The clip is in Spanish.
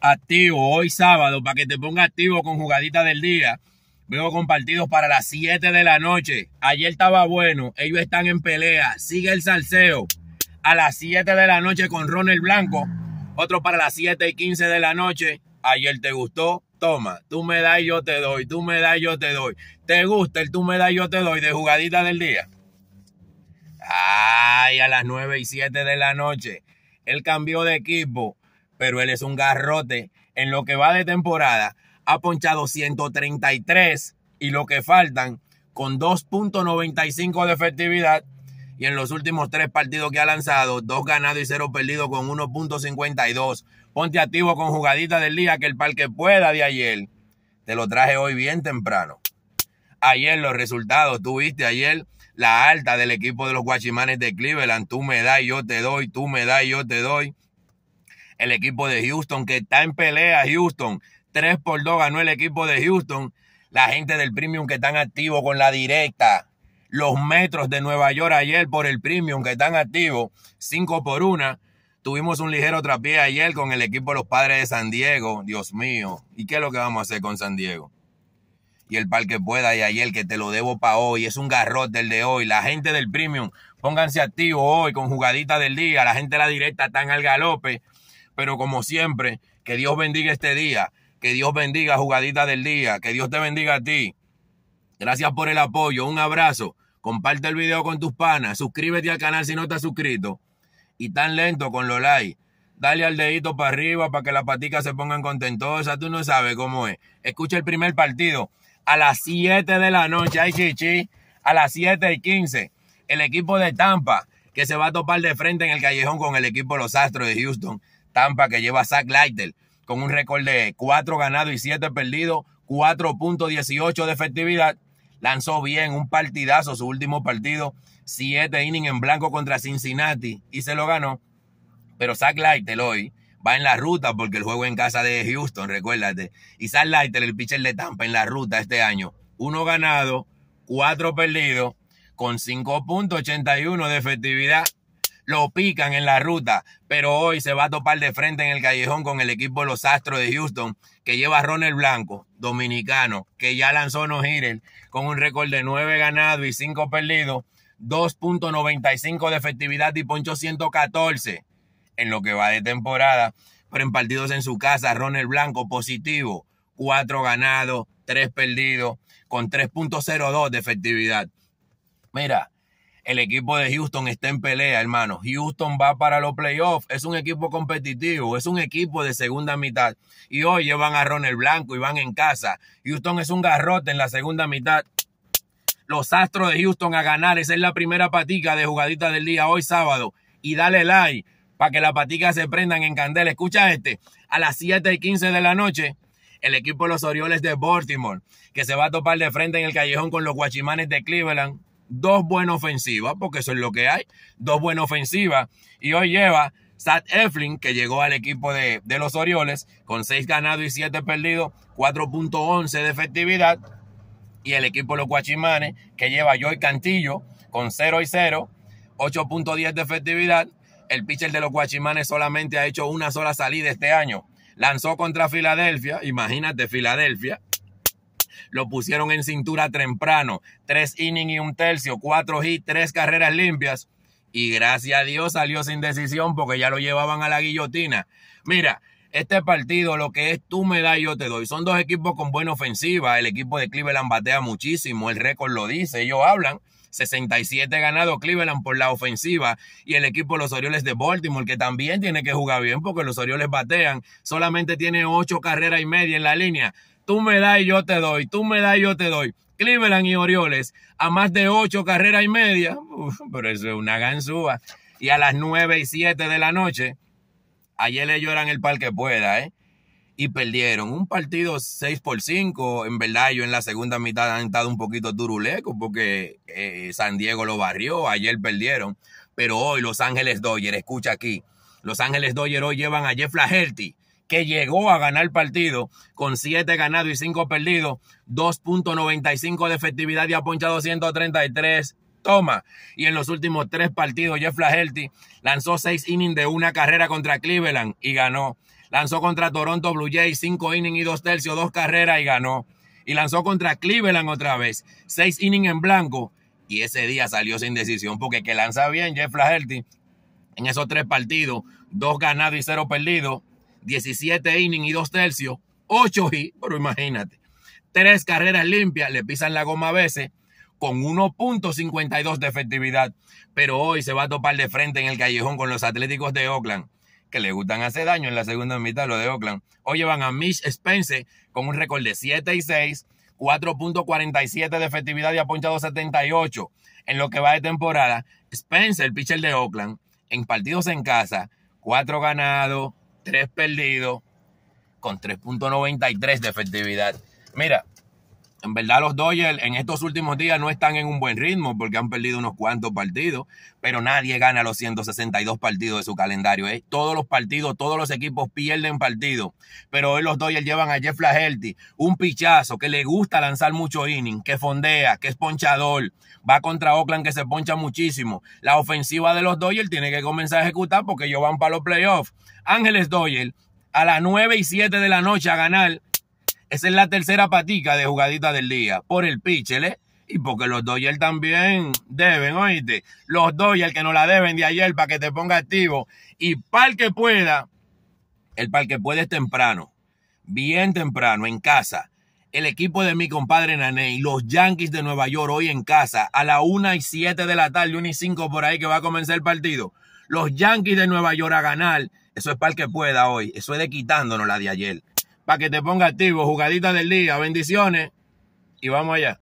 activo hoy sábado para que te ponga activo con jugadita del día. Veo con partidos para las 7 de la noche. Ayer estaba bueno. Ellos están en pelea. Sigue el salseo. A las 7 de la noche con Ronald Blanco. Otro para las 7 y 15 de la noche. Ayer te gustó. Toma, tú me das y yo te doy. Tú me das y yo te doy. ¿Te gusta el tú me das y yo te doy de jugadita del día? Ay, a las 9 y 7 de la noche. Él cambió de equipo, pero él es un garrote. En lo que va de temporada, ha ponchado 133 y lo que faltan con 2.95 de efectividad. Y en los últimos tres partidos que ha lanzado, dos ganados y cero perdidos con 1.52. Ponte activo con jugadita del día que el parque pueda de ayer. Te lo traje hoy bien temprano. Ayer los resultados, tú viste ayer la alta del equipo de los Guachimanes de Cleveland. Tú me das y yo te doy, tú me das y yo te doy. El equipo de Houston que está en pelea, Houston. 3 por 2 ganó el equipo de Houston. La gente del Premium que están activos con la directa. Los metros de Nueva York ayer por el Premium que están activos. 5 por 1. Tuvimos un ligero trapié ayer con el equipo de los padres de San Diego. Dios mío. ¿Y qué es lo que vamos a hacer con San Diego? y el parque pueda y ayer que te lo debo para hoy. Es un garrote el de hoy. La gente del premium, pónganse activos hoy con jugadita del día. La gente de la directa están al galope. Pero como siempre, que Dios bendiga este día. Que Dios bendiga jugadita del día. Que Dios te bendiga a ti. Gracias por el apoyo. Un abrazo. Comparte el video con tus panas. Suscríbete al canal si no estás suscrito. Y tan lento con los likes. Dale al dedito para arriba para que las paticas se pongan contentosas. Tú no sabes cómo es. Escucha el primer partido a las 7 de la noche. Ay, chichi. A las 7 y 15. El equipo de Tampa que se va a topar de frente en el callejón con el equipo los Astros de Houston. Tampa que lleva a Zach Leiter con un récord de 4 ganados y 7 perdidos, 4.18 de efectividad. Lanzó bien un partidazo su último partido, 7 innings en blanco contra Cincinnati y se lo ganó. Pero Zach Leiter hoy va en la ruta porque el juego en casa de Houston, recuérdate. Y Zach Leiter, el pitcher de Tampa, en la ruta este año. Uno ganado, cuatro perdidos, con 5.81 de efectividad. Lo pican en la ruta, pero hoy se va a topar de frente en el callejón con el equipo de los Astros de Houston, que lleva a Ronald Blanco, dominicano, que ya lanzó no hitter con un récord de 9 ganados y 5 perdidos, 2.95 de efectividad y poncho 114 en lo que va de temporada, pero en partidos en su casa, Ronald Blanco positivo, 4 ganados, 3 perdidos, con 3.02 de efectividad. Mira, el equipo de Houston está en pelea, hermano. Houston va para los playoffs. Es un equipo competitivo, es un equipo de segunda mitad. Y hoy llevan a Ronald Blanco y van en casa. Houston es un garrote en la segunda mitad. Los Astros de Houston a ganar. Esa es la primera patica de jugadita del día hoy sábado. Y dale like para que las paticas se prendan en candela. Escucha este. A las 7 y 15 de la noche, el equipo de los Orioles de Baltimore, que se va a topar de frente en el callejón con los Guachimanes de Cleveland dos buenas ofensivas, porque eso es lo que hay, dos buenas ofensivas. Y hoy lleva Sat Eflin, que llegó al equipo de, de los Orioles, con seis ganados y siete perdidos, 4.11 de efectividad. Y el equipo de los Guachimanes, que lleva Joy Cantillo, con 0 y 0, 8.10 de efectividad. El pitcher de los Guachimanes solamente ha hecho una sola salida este año. Lanzó contra Filadelfia, imagínate Filadelfia, lo pusieron en cintura temprano. Tres innings y un tercio, cuatro hits, tres carreras limpias. Y gracias a Dios salió sin decisión porque ya lo llevaban a la guillotina. Mira, este partido lo que es tú me das y yo te doy. Son dos equipos con buena ofensiva. El equipo de Cleveland batea muchísimo. El récord lo dice. Ellos hablan. 67 ganados Cleveland por la ofensiva y el equipo de los Orioles de Baltimore que también tiene que jugar bien porque los Orioles batean. Solamente tiene ocho carreras y media en la línea tú me das y yo te doy, tú me das y yo te doy. Cleveland y Orioles a más de ocho carreras y media, pero eso es una ganzúa. Y a las nueve y siete de la noche, ayer le lloran el par que pueda, ¿eh? Y perdieron un partido 6 por 5. En verdad, yo en la segunda mitad han estado un poquito turulecos porque eh, San Diego lo barrió. Ayer perdieron. Pero hoy Los Ángeles Dodgers, escucha aquí. Los Ángeles Dodgers hoy llevan a Jeff Flaherty que llegó a ganar el partido con 7 ganados y 5 perdidos, 2.95 de efectividad y ha ponchado 133. Toma. Y en los últimos tres partidos, Jeff Flaherty lanzó 6 innings de una carrera contra Cleveland y ganó. Lanzó contra Toronto Blue Jays, cinco innings y dos tercios, dos carreras y ganó. Y lanzó contra Cleveland otra vez, seis innings en blanco. Y ese día salió sin decisión porque que lanza bien Jeff Flaherty en esos tres partidos, dos ganados y cero perdidos, 17 innings y dos tercios, ocho hits, pero imagínate, tres carreras limpias, le pisan la goma a veces, con 1.52 de efectividad, pero hoy se va a topar de frente en el callejón con los Atléticos de Oakland, que le gustan hacer daño en la segunda mitad, lo de Oakland. Hoy llevan a Mitch Spence con un récord de 7 y 6, 4.47 de efectividad y ha ponchado 78 en lo que va de temporada. Spence, el pitcher de Oakland, en partidos en casa, 4 ganados, 3 perdidos, con 3.93 de efectividad. Mira, en verdad los Dodgers en estos últimos días no están en un buen ritmo porque han perdido unos cuantos partidos, pero nadie gana los 162 partidos de su calendario. ¿eh? Todos los partidos, todos los equipos pierden partidos, pero hoy los Dodgers llevan a Jeff Flaherty, un pichazo que le gusta lanzar mucho inning, que fondea, que es ponchador, va contra Oakland que se poncha muchísimo. La ofensiva de los Dodgers tiene que comenzar a ejecutar porque ellos van para los playoffs. Ángeles Dodgers a las 9 y 7 de la noche a ganar esa es la tercera patica de jugadita del día. Por el pitcher, ¿eh? Y porque los Dodgers también deben, oíste. Los Dodgers que nos la deben de ayer para que te ponga activo. Y para que pueda, el para que puede es temprano. Bien temprano, en casa. El equipo de mi compadre Nane y los Yankees de Nueva York hoy en casa a la 1 y 7 de la tarde, 1 y 5 por ahí que va a comenzar el partido. Los Yankees de Nueva York a ganar. Eso es para que pueda hoy. Eso es de quitándonos la de ayer para que te ponga activo. Jugadita del día. Bendiciones. Y vamos allá.